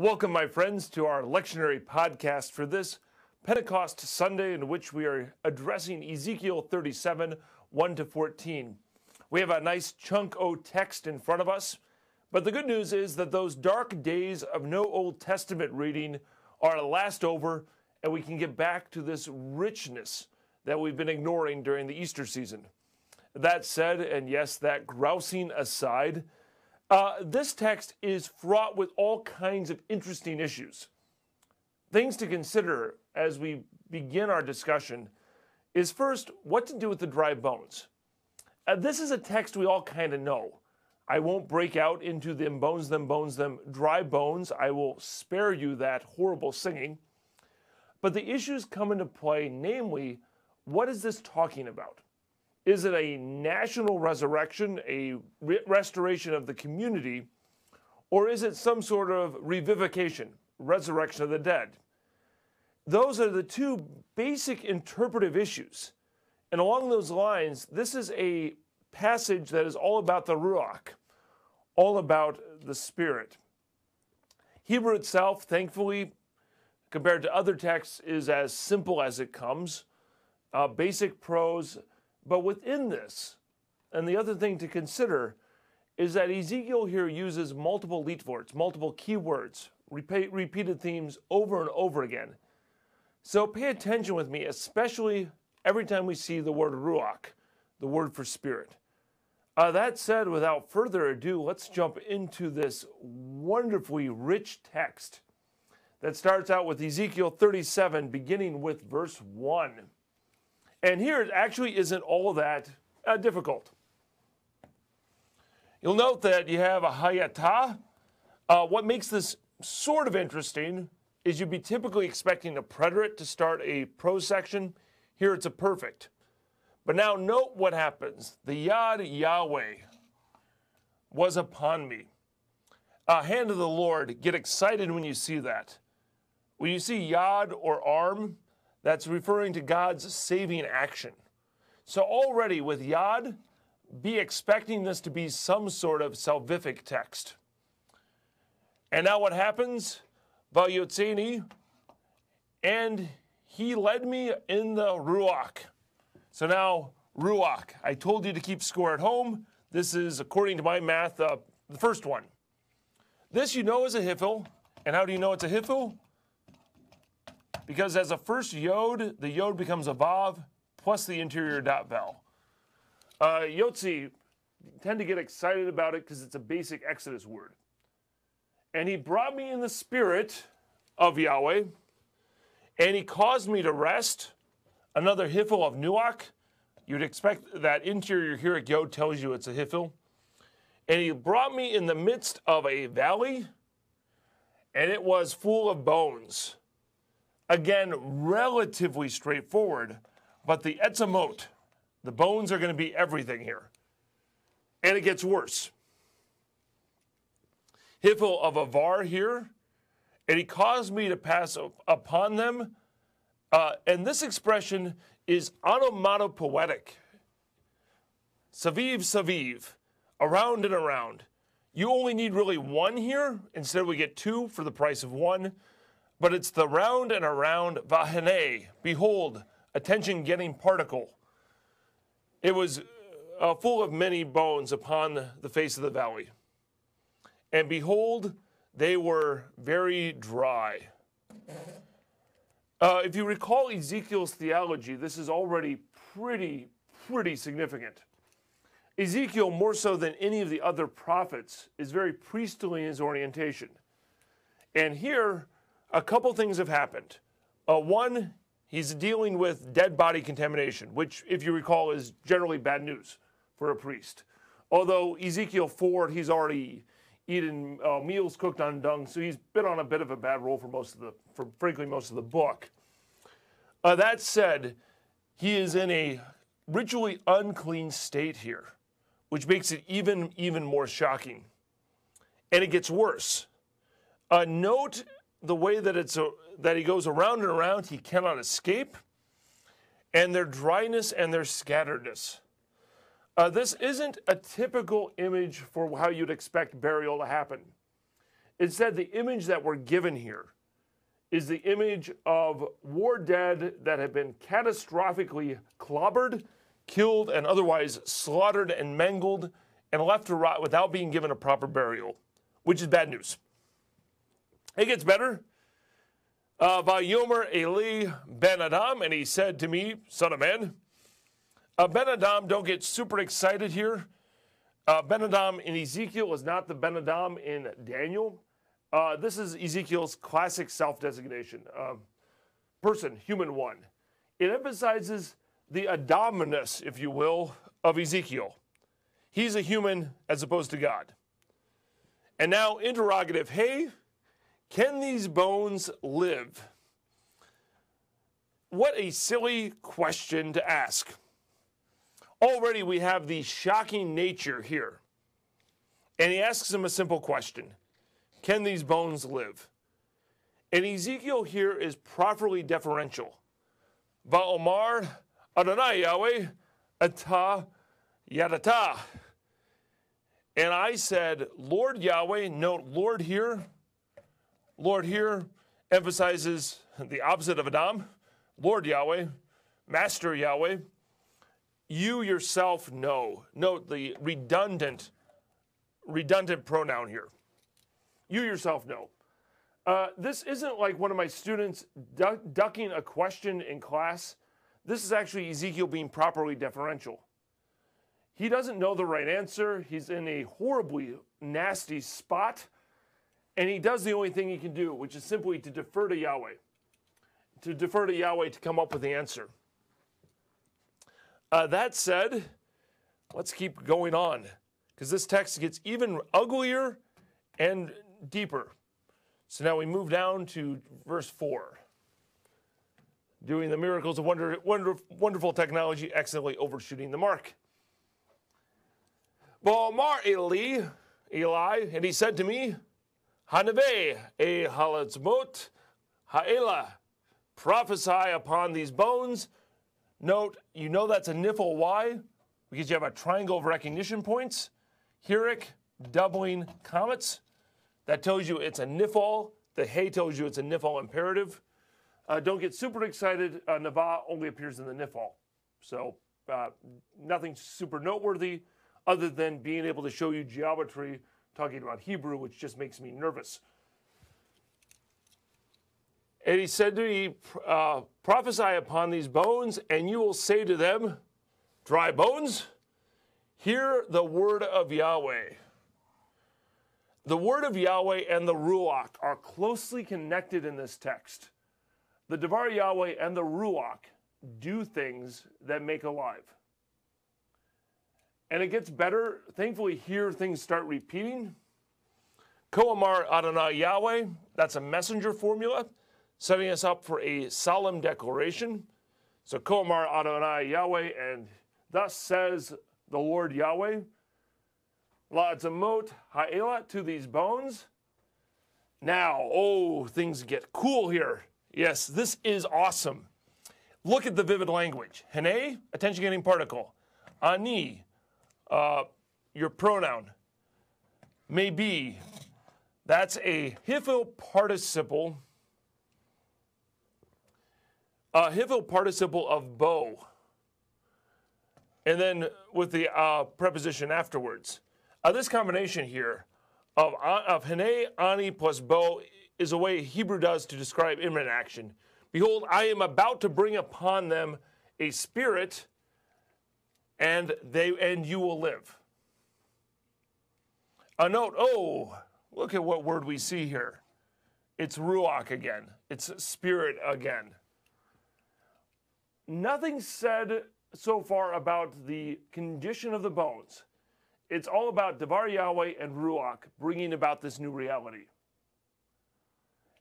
Welcome, my friends, to our lectionary podcast for this Pentecost Sunday, in which we are addressing Ezekiel 37 1 to 14. We have a nice chunk o text in front of us, but the good news is that those dark days of no Old Testament reading are at last over, and we can get back to this richness that we've been ignoring during the Easter season. That said, and yes, that grousing aside, uh, this text is fraught with all kinds of interesting issues. Things to consider as we begin our discussion is first, what to do with the dry bones. Uh, this is a text we all kind of know. I won't break out into them bones, them bones, them dry bones. I will spare you that horrible singing. But the issues come into play, namely, what is this talking about? Is it a national resurrection, a re- restoration of the community, or is it some sort of revivification, resurrection of the dead? Those are the two basic interpretive issues. And along those lines, this is a passage that is all about the Ruach, all about the Spirit. Hebrew itself, thankfully, compared to other texts, is as simple as it comes. Uh, basic prose, but within this, and the other thing to consider is that Ezekiel here uses multiple leitwords, multiple keywords, repeat, repeated themes over and over again. So pay attention with me, especially every time we see the word ruach, the word for spirit. Uh, that said, without further ado, let's jump into this wonderfully rich text that starts out with Ezekiel 37, beginning with verse 1. And here it actually isn't all that uh, difficult. You'll note that you have a hayata. Uh, what makes this sort of interesting is you'd be typically expecting a preterite to start a prose section. Here it's a perfect. But now note what happens. The Yad Yahweh was upon me. A hand of the Lord. Get excited when you see that. When you see Yad or arm, that's referring to God's saving action. So already with Yad, be expecting this to be some sort of salvific text. And now what happens? Vayotzeni, and he led me in the Ruach. So now, Ruach. I told you to keep score at home. This is, according to my math, uh, the first one. This you know is a Hiphil. And how do you know it's a Hiphil? Because as a first yod, the yod becomes a vav plus the interior dot vel. Uh, Yotzi tend to get excited about it because it's a basic Exodus word. And he brought me in the spirit of Yahweh, and he caused me to rest. Another hiphil of Nuach. You'd expect that interior hireq Yod tells you it's a hiphil. And he brought me in the midst of a valley, and it was full of bones. Again, relatively straightforward, but the etzamot, the bones are going to be everything here. And it gets worse. Hiphil of Avar here, and he caused me to pass upon them. Uh, and this expression is onomatopoetic. Saviv, saviv, around and around. You only need really one here. Instead, we get two for the price of one but it's the round and around vahine. Behold, attention getting particle. It was uh, full of many bones upon the face of the valley. And behold, they were very dry. Uh, if you recall Ezekiel's theology, this is already pretty, pretty significant. Ezekiel, more so than any of the other prophets, is very priestly in his orientation. And here, a couple things have happened. Uh, one, he's dealing with dead body contamination, which, if you recall, is generally bad news for a priest. Although Ezekiel 4, he's already eaten uh, meals cooked on dung, so he's been on a bit of a bad roll for most of the, for frankly, most of the book. Uh, that said, he is in a ritually unclean state here, which makes it even even more shocking. And it gets worse. Uh, note the way that it's a, that he goes around and around, he cannot escape, and their dryness and their scatteredness. Uh, this isn't a typical image for how you'd expect burial to happen. Instead, the image that we're given here is the image of war dead that have been catastrophically clobbered, killed, and otherwise slaughtered and mangled and left to rot without being given a proper burial, which is bad news. It gets better. Uh, Vayomer Eli Ben Adam, and he said to me, Son of man, uh, Ben Adam, don't get super excited here. Uh, ben Adam in Ezekiel is not the Ben Adam in Daniel. Uh, this is Ezekiel's classic self designation um, person, human one. It emphasizes the Adamness, if you will, of Ezekiel. He's a human as opposed to God. And now, interrogative hey, can these bones live? What a silly question to ask. Already we have the shocking nature here. And he asks him a simple question can these bones live? And Ezekiel here is properly deferential. Va'omar Adonai Yahweh Ata Yadata. And I said, Lord Yahweh, note Lord here. Lord here emphasizes the opposite of Adam. Lord Yahweh, Master Yahweh. You yourself know. Note the redundant, redundant pronoun here. You yourself know. Uh, this isn't like one of my students du- ducking a question in class. This is actually Ezekiel being properly deferential. He doesn't know the right answer. He's in a horribly nasty spot. And he does the only thing he can do, which is simply to defer to Yahweh, to defer to Yahweh to come up with the answer. Uh, that said, let's keep going on because this text gets even uglier and deeper. So now we move down to verse 4. Doing the miracles of wonder, wonder, wonderful technology, accidentally overshooting the mark. Ba'amar Eli, Eli, and he said to me, Hanave e halatzmot ha'ela, prophesy upon these bones. Note, you know that's a nifal. Why? Because you have a triangle of recognition points. Hirik, doubling qamets. That tells you it's a nifal. The hay tells you it's a nifal imperative. Uh, don't get super excited. Uh, Nava only appears in the nifal. So uh, nothing super noteworthy other than being able to show you geometry talking about Hebrew, which just makes me nervous. And he said to me, uh, Prophesy upon these bones, and you will say to them, Dry bones, hear the word of Yahweh. The word of Yahweh and the Ruach are closely connected in this text. The Devar Yahweh and the Ruach do things that make alive. And it gets better. Thankfully, here things start repeating. Koamar Adonai Yahweh, that's a messenger formula, setting us up for a solemn declaration. So, Koamar Adonai Yahweh, and thus says the Lord Yahweh. La'atzamot ha'ela to these bones. Now, oh, things get cool here. Yes, this is awesome. Look at the vivid language. Hene, attention getting particle. Ani, uh, your pronoun. May be. That's a hifil participle. A hifil participle of Bo. And then with the uh, preposition afterwards. Uh, this combination here of, uh, of Hene, Ani plus Bo is a way Hebrew does to describe imminent action. Behold, I am about to bring upon them a spirit, and they and you will live. A note, oh, look at what word we see here. It's ruach again. It's spirit again. Nothing said so far about the condition of the bones it's all about Devar Yahweh and Ruach bringing about this new reality.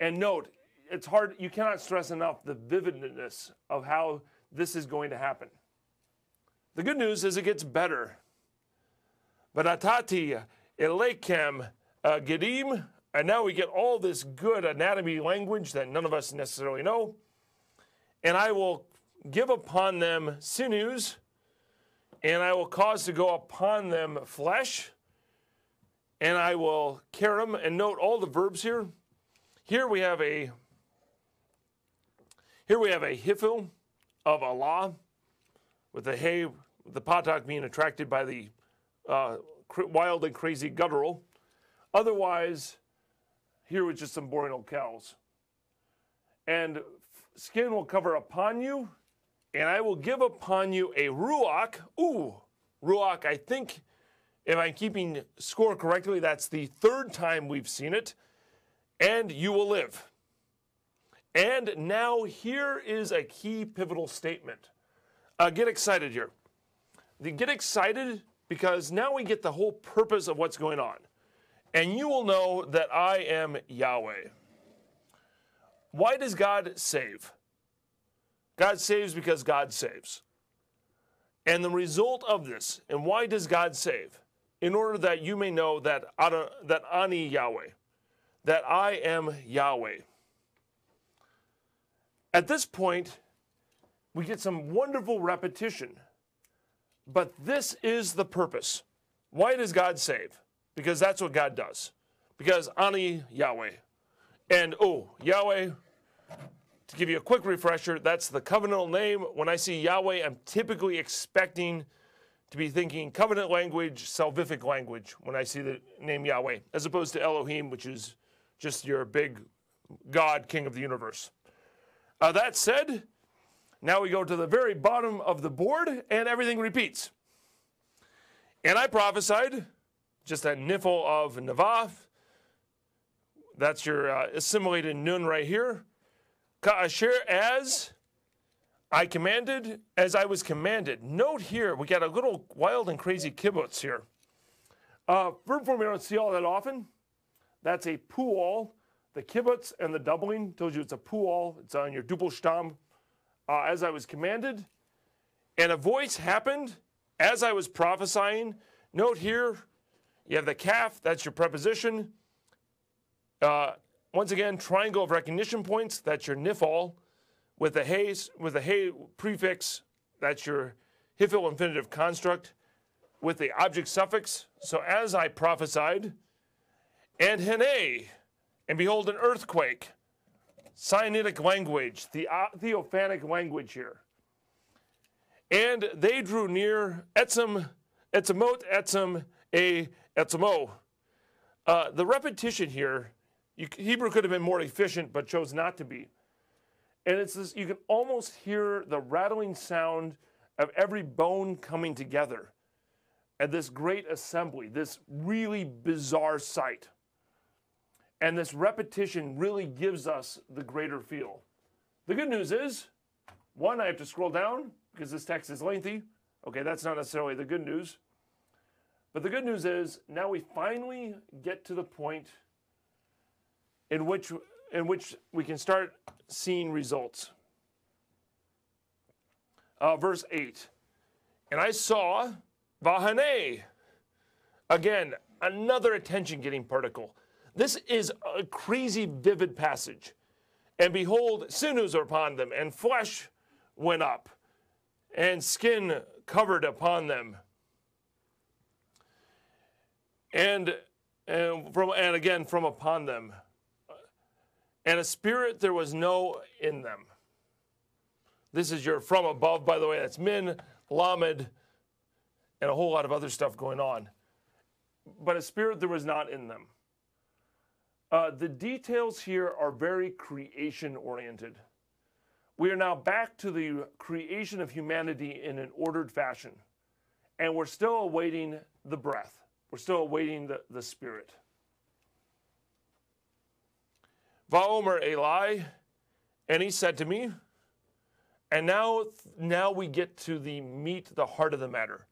And note, it's hard, you cannot stress enough the vividness of how this is going to happen. The good news is it gets better. But Atati, Elekem, uh, Gedim, and now we get all this good anatomy language that none of us necessarily know. And I will give upon them sinews and I will cause to go upon them flesh, and I will carry them and note all the verbs here. Here we have a here we have a hifil of Allah with the hay, the patak being attracted by the uh, wild and crazy guttural. Otherwise, here was just some boring old cows. And skin will cover upon you, and I will give upon you a ruach. Ooh, ruach, I think, if I'm keeping score correctly, that's the third time we've seen it. And you will live. And now here is a key pivotal statement. Uh, get excited here. They get excited because now we get the whole purpose of what's going on. And you will know that I am Yahweh. Why does God save? God saves because God saves. And the result of this, and why does God save? In order that you may know that, that Ani Yahweh, that I am Yahweh. At this point, we get some wonderful repetition. But this is the purpose. Why does God save? Because that's what God does. Because Ani Yahweh. And oh, Yahweh, to give you a quick refresher, that's the covenantal name. When I see Yahweh, I'm typically expecting to be thinking covenant language, salvific language when I see the name Yahweh, as opposed to Elohim, which is just your big God, king of the universe. Uh, that said, now we go to the very bottom of the board and everything repeats. And I prophesied just a nifal of Navav. That's your uh, assimilated nun right here. Ka'asher as I commanded, as I was commanded. Note here, we got a little wild and crazy kibbutz here. Uh, verb form we don't see all that often. That's a pual the kibbutz and the doubling tells you it's a pual. It's on your doppelstamm, uh, as I was commanded. And a voice happened as I was prophesying. Note here, you have the kaf, that's your preposition. Uh, once again, triangle of recognition points, that's your nifal. With the hay, with the hay prefix, that's your hifil infinitive construct. With the object suffix, so as I prophesied, and hene, and behold, an earthquake. Sinaitic language, the uh, theophanic language here. And they drew near Etzem, Etzemot, Etzem, A, Etzemo. Uh, the repetition here, you, Hebrew could have been more efficient, but chose not to be. And it's this, you can almost hear the rattling sound of every bone coming together at this great assembly, this really bizarre sight. And this repetition really gives us the greater feel. The good news is, one, I have to scroll down because this text is lengthy. Okay, that's not necessarily the good news. But the good news is now we finally get to the point in which in which we can start seeing results. Uh, verse 8. And I saw Vahane. Again, another attention getting particle. This is a crazy, vivid passage. And behold, sinews are upon them, and flesh went up, and skin covered upon them. And, and, from, and again, from upon them. And a spirit there was no in them. This is your from above, by the way. That's Min, Lamed, and a whole lot of other stuff going on. But a spirit there was not in them. Uh, the details here are very creation oriented. We are now back to the creation of humanity in an ordered fashion, and we're still awaiting the breath. We're still awaiting the, the spirit. Vaomer Eli, and he said to me, and now, now we get to the meat, the heart of the matter.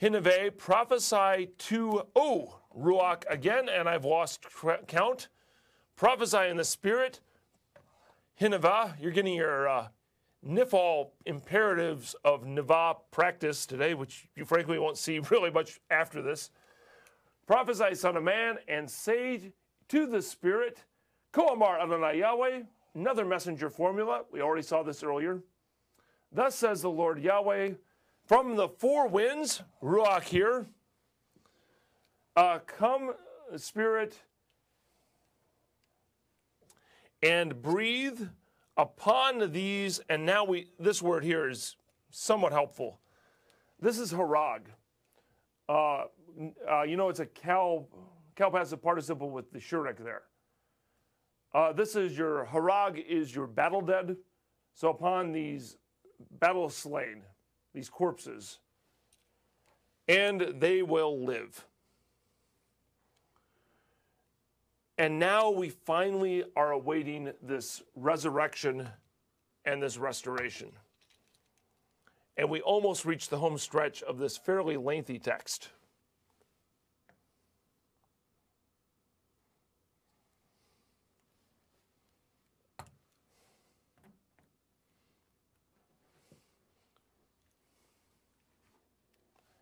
Hinave, prophesy to, oh, Ruach again, and I've lost count. Prophesy in the Spirit. Hinava, you're getting your uh, Nifal imperatives of Nava practice today, which you frankly won't see really much after this. Prophesy, Son of Man, and say to the Spirit, Koamar Adonai Yahweh, another messenger formula. We already saw this earlier. Thus says the Lord Yahweh, from the four winds, Ruach here, uh, Come, Spirit, and breathe upon these. And now we, this word here is somewhat helpful. This is harag. Uh, uh, you know, it's a qal, qal passive participle with the shurek there. Uh, this is your harag is your battle dead. So upon these battle slain, these corpses, and they will live. And now we finally are awaiting this resurrection and this restoration. And we almost reach the home stretch of this fairly lengthy text.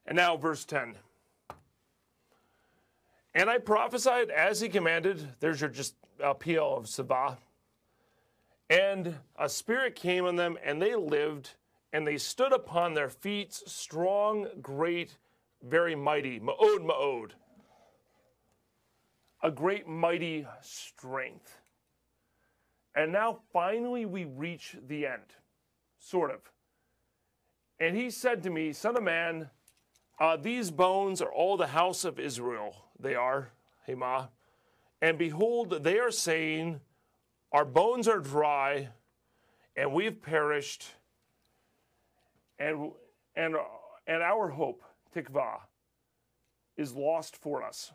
And now, verse 10. And I prophesied as he commanded. There's your just appeal of Sabah. And a spirit came on them, and they lived, and they stood upon their feet, strong, great, very mighty. Ma'od, ma'od. A great, mighty strength. And now finally we reach the end, sort of. And he said to me, Son of man, uh, these bones are all the house of Israel. They are, Hema. And behold, they are saying, Our bones are dry, and we've perished, and, and, and our hope, tikva, is lost for us.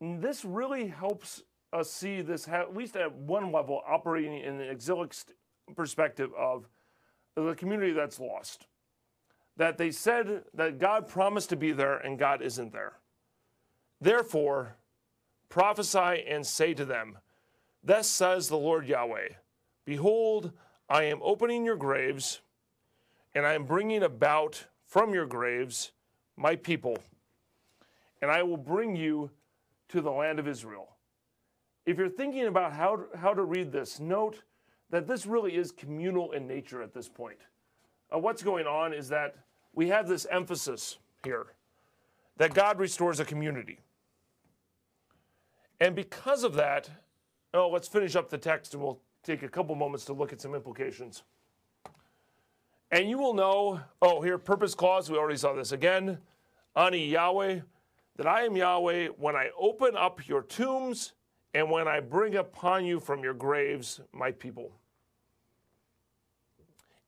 And this really helps us see this, at least at one level, operating in an exilic perspective of the community that's lost that they said that God promised to be there and God isn't there. Therefore, prophesy and say to them, Thus says the Lord Yahweh Behold, I am opening your graves, and I am bringing about from your graves my people, and I will bring you to the land of Israel. If you're thinking about how, how to read this, note that this really is communal in nature at this point. Uh, what's going on is that we have this emphasis here that God restores a community. And because of that, oh, let's finish up the text and we'll take a couple moments to look at some implications. And you will know, oh, here, purpose clause, we already saw this again. Ani Yahweh, that I am Yahweh when I open up your tombs and when I bring upon you from your graves my people.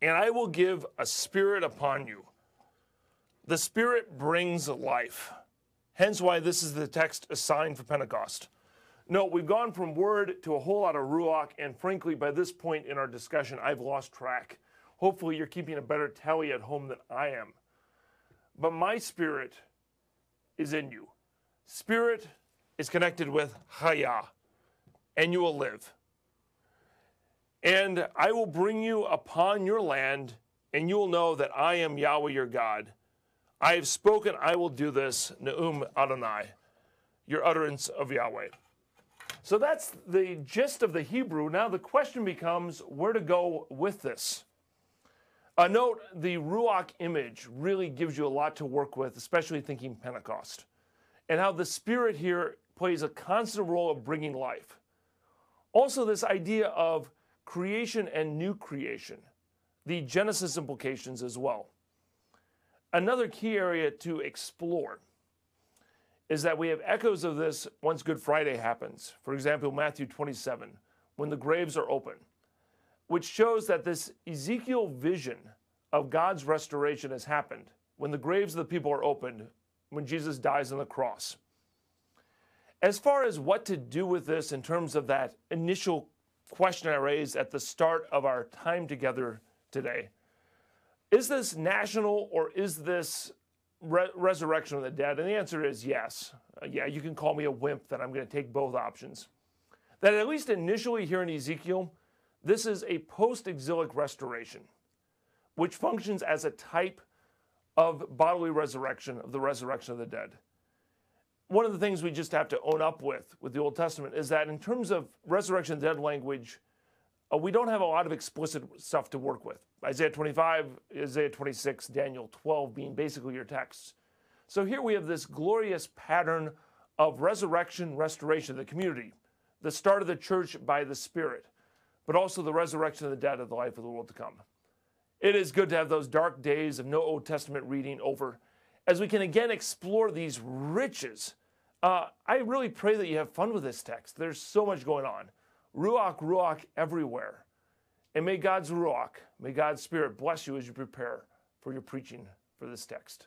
And I will give a spirit upon you the Spirit brings life. Hence why this is the text assigned for Pentecost. No, we've gone from word to a whole lot of ruach, and frankly, by this point in our discussion, I've lost track. Hopefully, you're keeping a better tally at home than I am. But my spirit is in you. Spirit is connected with Chaya, and you will live. And I will bring you upon your land, and you will know that I am Yahweh your God I have spoken, I will do this, Naum Adonai, your utterance of Yahweh. So that's the gist of the Hebrew. Now the question becomes where to go with this. A note the Ruach image really gives you a lot to work with, especially thinking Pentecost, and how the Spirit here plays a constant role of bringing life. Also, this idea of creation and new creation, the Genesis implications as well. Another key area to explore is that we have echoes of this once Good Friday happens. For example, Matthew 27, when the graves are open, which shows that this Ezekiel vision of God's restoration has happened when the graves of the people are opened, when Jesus dies on the cross. As far as what to do with this in terms of that initial question I raised at the start of our time together today, is this national or is this re- resurrection of the dead? And the answer is yes. Uh, yeah, you can call me a wimp that I'm going to take both options. That at least initially here in Ezekiel, this is a post exilic restoration, which functions as a type of bodily resurrection, of the resurrection of the dead. One of the things we just have to own up with with the Old Testament is that in terms of resurrection dead language, uh, we don't have a lot of explicit stuff to work with. Isaiah 25, Isaiah 26, Daniel 12 being basically your texts. So here we have this glorious pattern of resurrection, restoration of the community, the start of the church by the Spirit, but also the resurrection of the dead of the life of the world to come. It is good to have those dark days of no Old Testament reading over as we can again explore these riches. Uh, I really pray that you have fun with this text. There's so much going on. Ruach, Ruach everywhere. And may God's Ruach, may God's Spirit bless you as you prepare for your preaching for this text.